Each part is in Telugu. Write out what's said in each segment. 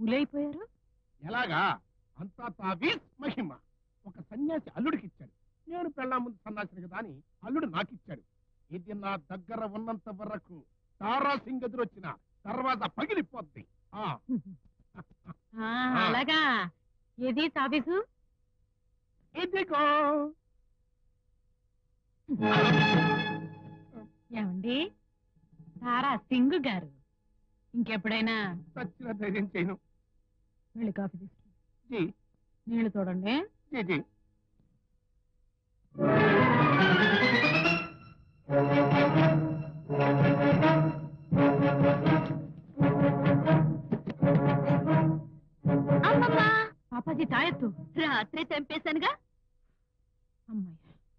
పులైపోయారు? ఎలాగా? అంతా తావీస్ మహిమ. ఒక సన్యాసి అల్లుడికి ఇచ్చాడు నేను పెళ్ళా ముందు సన్యాసిని కదా అని అల్లుడు నాకిచ్చాడు. ఇది నా దగ్గర ఉన్నంత వరకు తారా సింగ్ ఎదురొచ్చిన తర్వాత పగిలిపోద్ది. ఆ. ఆ, అలాగా. ఏది తాబీసు ఇదిగో. ఏమండి? తారా సింగ్ గారు. ఇంకెప్పుడైనా? ధైర్యం చేయను. వెళ్ళి కాఫీ తీసుకు చూడండి. జీ జీ అమ్మమ్మా! పాపాజీ తాయెత్తు. రాత్రి తెంపేశానుగా? అమ్మాయి.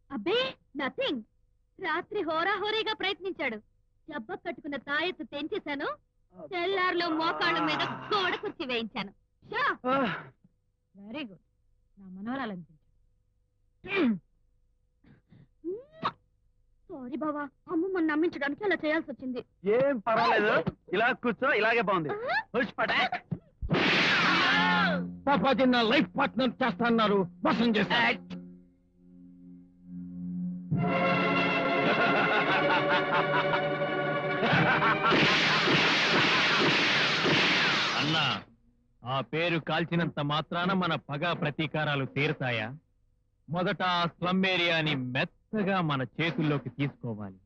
అబ్బే నథింగ్. రాత్రి హోరాహోరీగా ప్రయత్నించాడు. జబ్బ కట్టుకున్న తాయెత్తు తెంచేశాను. తెల్లారులో మోకాళ్ళ మీద గోడ కుర్చీ వేయించాను! వెరీ గుడ్ నా మనోరాలు! సారీ బావా అమ్మమ్మని నమ్మించడానికి అలా చేయాల్సి వచ్చింది. ఏం పర్వాలేదు ఇలా కూర్చో ఇలాగే బాగుంది. పాపాజీ నా లైఫ్ పార్ట్నర్ చేస్తాన్నారు మోసం చేశారు అన్నా ఆ పేరు కాల్చినంత మాత్రాన మన పగ ప్రతీకారాలు తీరతాయా? మొదట ఆ స్లమ్ ఏరియాని మెత్తగా మన చేతుల్లోకి తీసుకోవాలి.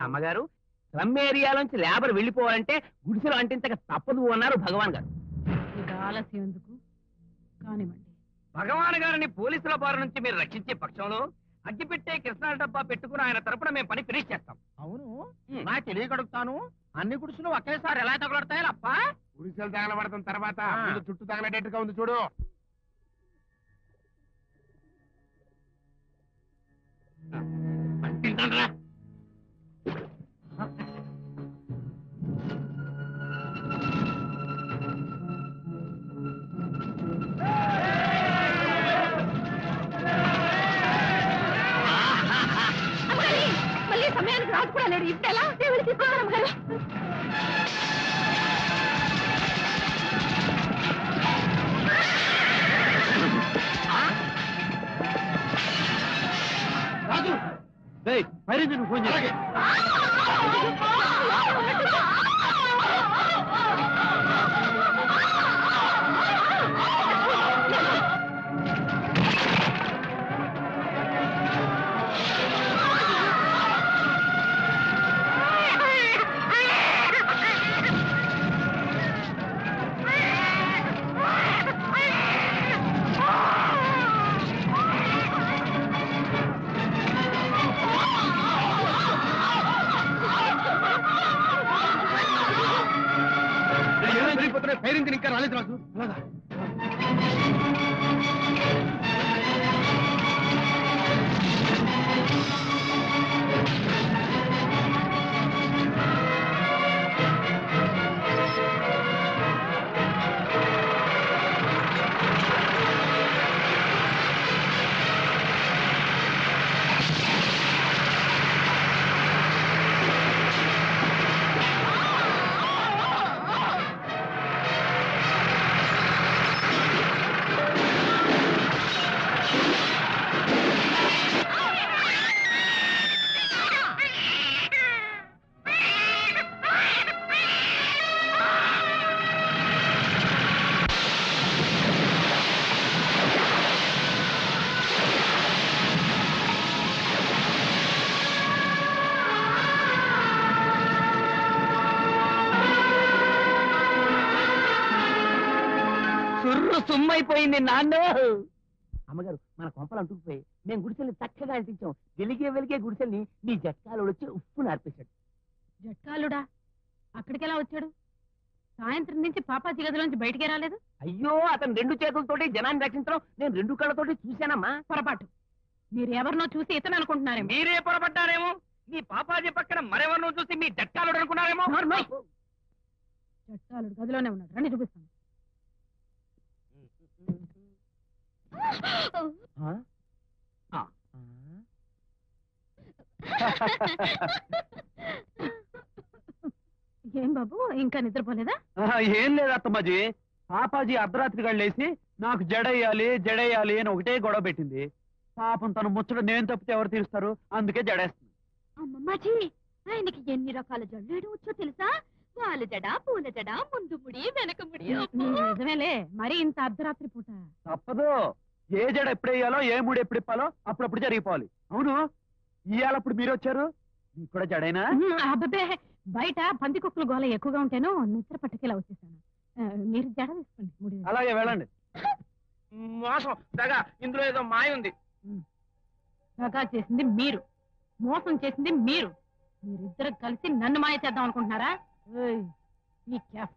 అమ్మగారు స్లమ్ ఏరియాలోంచి లేబర్ వెళ్ళిపోవాలంటే గుడిసెలు అంటించక తప్పదు అన్నారు భగవాన్ గారు. ఆలస్యం ఎందుకు? కానివ్వండి. భగవాన్ గారిని పోలీసుల బారి నుంచి మీరు రక్షించే పక్షంలో అగ్గిపెట్టే కృష్ణాల డబ్బా పెట్టుకుని ఆయన తరపున మేము పని ఫినిష్ చేస్తాం. అవును. నా తెలియకడుగుతాను అన్ని గుడిసెలు ఒకేసారి ఎలా తగలడతాయి అప్ప. గుడిసెలు తగలబడతాం తర్వాత. ముందు చుట్టూ తగలడేట్టుగా ఉంది చూడు. అంటించండ్రా. రాజు కూడా లేడు ఇప్పుడు ఎలా దేవుడు అమ్మగారు రాజు ఫోన్ ఇంజిన్ ఇంకా రాలేదు రాజు అలాగా సుర్రు సుమ్మైపోయింది నాన్న. అమ్మగారు మన కొంపలు అంటుకుపోయి మేము గుడిసెల్ని చక్కగా అంటించాం. వెలిగే వెలిగే గుడిసెల్ని నీ జట్కాలు వచ్చి ఉప్పు నార్పేశాడు జట్కాలుడా? అక్కడికి ఎలా వచ్చాడు? సాయంత్రం నుంచి పాపాజీ గదిలోంచి బయటికి రాలేదు? అయ్యో అతను రెండు చేతులతోటి జనాన్ని రక్షించడం నేను రెండు కళ్ళతోటి చూశానమ్మా. పొరపాటు. మీరు ఎవరినో చూసి ఇతను అనుకుంటున్నారేమో. మీరే పొరపడ్డారేమో? మీ పాపాజీ పక్కన మరెవరినో చూసి మీ జట్కాలు అనుకున్నారేమో. జట్కాలుడు గదిలోనే ఉన్నాడు. రండి చూపిస్తాను ఆ? ఆ. ఏం బాబు ఇంకా నిద్రపోలేదా? ఏం లేదు అత్తమ్మాజీ. పాపాజీ అర్ధరాత్రి గళ్ళేసి నాకు జడేయాలి జడేయాలి అని ఒకటే గొడవ పెట్టింది. పాపం తను ముచ్చట నేను తప్పితే ఎవరు తీరుస్తారు? అందుకే జడేస్తుంది. అమ్మమ్మాజీ ఆయనకి ఎన్ని రకాల జల్లేడు వచ్చో తెలుసా? వాళ్ళ జడ పూల జడ ముందు ముడి వెనక ముడి. నిజమేలే మరి ఇంత అర్ధరాత్రి పూట. తప్పదు. ఏ జడ ఎప్పుడు వేయాలో ఏ మూడు ఎప్పుడు ఇప్పాలో అప్పుడప్పుడు జరిగిపోవాలి. అవును? ఇవాళ అప్పుడు మీరు వచ్చారు? మీకు కూడా జడైనా? బయట పంది కుక్కలు గోల ఎక్కువగా ఉంటేను నిద్ర పట్టుకెలా వచ్చేసాను. మీరు జడ వేసుకోండి. అలాగే వెళ్ళండి. మోసం దగా ఇందులో ఏదో మాయ ఉంది. దగా చేసింది మీరు. మోసం చేసింది మీరు. మీరిద్దరు కలిసి నన్ను మాయ చేద్దాం అనుకుంటున్నారా? ఏయ్, ఈ క్యాఫ్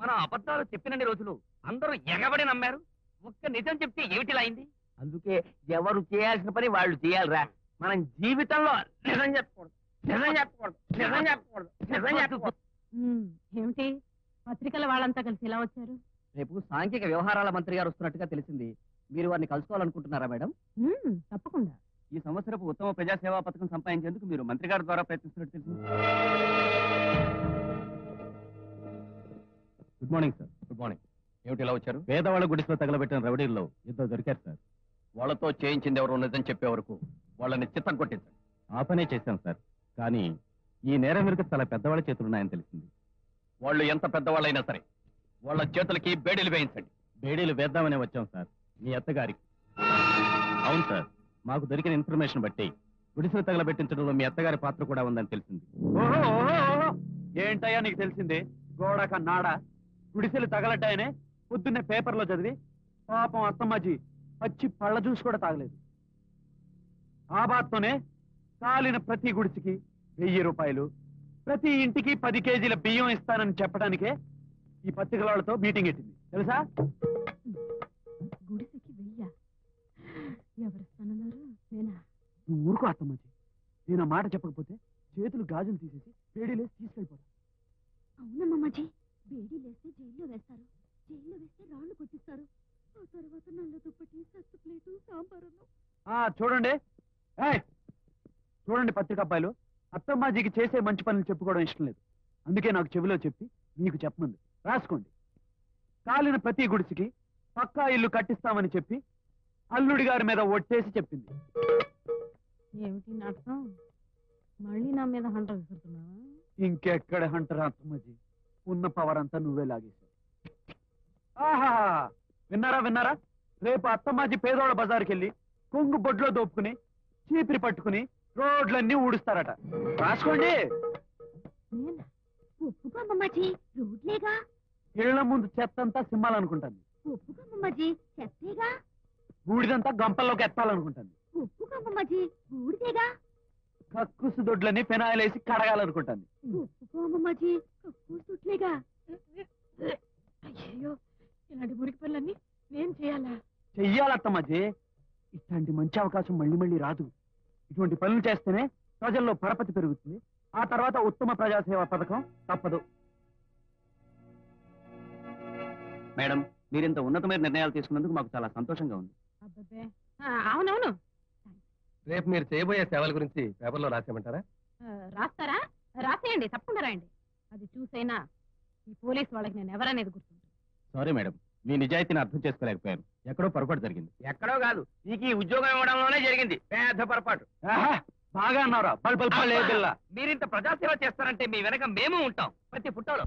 మనం అబద్ధాలు చెప్పినన్ని రోజులు అందరూ ఎగబడి నమ్మారు. ఒక్క నిజం చెప్తే ఏమిటిలా అయింది? అందుకే ఎవరు చేయాల్సిన పని వాళ్ళు చేయాలిరా. మనం జీవితంలో నిజం చెప్పకూడదు. నిజం చెప్పకూడదు. నిజం చెప్పకూడదు. నిజం చెప్పకూడదు. ఏమిటి? పత్రికల వాళ్ళంతా కలిసి ఇలా వచ్చారు? రేపు సాంఘిక వ్యవహారాల మంత్రి గారు వస్తున్నట్టుగా తెలిసింది. మీరు వారిని కలుసుకోవాలనుకుంటున్నారా మేడం? తప్పకుండా. ఈ సంవత్సరపు ఉత్తమ ప్రజాసేవా పథకం సంపాదించేందుకు మీరు మంత్రి గారి ద్వారా ప్రయత్నిస్తున్నట్టు తెలిసింది. Good morning sir good morning ఏమిటి ఇలా వచ్చారు? పేదవాళ్ళ గుడిసెలో తగలబెట్టిన రౌడీల్లో ఇద్దరు దొరికారు సార్ వాళ్ళతో చేయించింది ఎవరు నిజం చెప్పే వరకు వాళ్ళని చిత్తం కొట్టించండి. ఆ పనే చేశాం సార్ కానీ ఈ నేరం వెనుక చాలా పెద్దవాళ్ళ చేతులున్నాయని తెలిసింది. వాళ్ళు ఎంత పెద్దవాళ్ళైనా సరే వాళ్ళ చేతులకి బేడీలు వేయించండి. బేడీలు వేద్దామనే వచ్చాం సార్ మీ అత్తగారికి. అవును సార్ మాకు దొరికిన ఇన్ఫర్మేషన్ బట్టి గుడిసెలు తగలబెట్టించడంలో మీ అత్తగారి పాత్ర కూడా ఉందని తెలిసింది. ఏంటయ్యా నీకు తెలిసింది? గోడక నాడ గుడిసెలు తగలడ్డాయనే పొద్దున్నే పేపర్లో చదివి పాపం అత్తమ్మాజీ పచ్చి పళ్ళ జ్యూస్ కూడా తాగలేదు. ఆ బాత్తోనే కాలిన ప్రతి గుడిసికి వెయ్యి రూపాయలు ప్రతి ఇంటికి పది కేజీల బియ్యం ఇస్తానని చెప్పడానికే ఈ పత్రికల వాళ్ళతో మీటింగ్ పెట్టింది. తెలుసా? గుడిసెకి వెయ్య? నేనా? ఊరుకో అత్తమ్మాజీ. నేను మాట చెప్పకపోతే చేతులు గాజులు తీసేసి వేడిలేసి తీసుకెళ్ళిపోతా. చూడండి! చూడండి పత్రిక అబ్బాయిలు. అత్తమ్మాజీకి చేసే మంచి పనులు చెప్పుకోవడం ఇష్టం లేదు. అందుకే నాకు చెవిలో చెప్పి మీకు చెప్పమంది. రాసుకోండి. కాలిన ప్రతి గుడిసికి పక్కా ఇల్లు కట్టిస్తామని చెప్పి అల్లుడి గారి మీద ఒట్టేసి చెప్పింది. ఏమిటి నాటకం? మళ్ళీ నా మీద హంట విసురుతున్నావా ఇంకెక్కడ హంటరా అత్తమ్మాజీ? ఉన్న పవర్ అంతా నువ్వే లాగేశావు ఆహా విన్నారా విన్నారా? రేపు అత్తమ్మాజీ పేదోళ్ళ బజార్కి వెళ్ళి కొంగు బొడ్లో దోపుకుని చీపిరి పట్టుకుని రోడ్లన్నీ ఊడుస్తారట. రాసుకోండి. ఒప్పుకో రోడ్లేగా? ఇళ్ళ ముందు చెత్తంతా సింహాలనుకుంటాను ఒప్పుకో అమ్మమ్మాజీ చెత్తేగా? బూడిదంతా గంపల్లోకి ఎత్తాలనుకుంటాను ఒప్పుకో అమ్మమ్మాజీ బూడిదేగా కక్కుసు దొడ్లని పెనాయిలేసి కడగాలనుకుంటాను ఒప్పుకో అయ్యో ఇలాంటి మురికి పనులన్నీ నేను చేయాలా? చెయ్యాలత్తమ్మాజీ. ఇట్లాంటి మంచి అవకాశం మళ్ళీ మళ్ళీ రాదు. ఇటువంటి పనులు చేస్తేనే ప్రజల్లో పరపతి పెరుగుతుంది. ఆ తర్వాత ఉత్తమ ప్రజాసేవ పథకం తప్పదు. మేడం మీరింత ఉన్నతమైన నిర్ణయాలు తీసుకున్నందుకు మాకు చాలా సంతోషంగా ఉంది. అవునవును. రేపు మీరు చేయబోయే సేవల గురించి పేపర్లో రాసేమంటారా రాస్తారా? రాసేయండి తప్పకుండా రాయండి. అది చూసైనా ఈ పోలీస్ వాళ్ళకి నేను ఎవరనేది గుర్తుంటుంది సారీ మేడం మీ నిజాయితీని అర్థం చేసుకోలేకపోయాను. ఎక్కడో పొరపాటు జరిగింది. ఎక్కడో కాదు నీకు ఈ ఉద్యోగం ఇవ్వడంలోనే జరిగింది. పెద్ద పొరపాటు. ఆహా, బాగా అన్నారా బల్ ఏ బిల్ల. మీరింత ప్రజాసేవ చేస్తారంటే మీ వెనక మేము ఉంటాం. ప్రతి ఫోటోలో